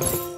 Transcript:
you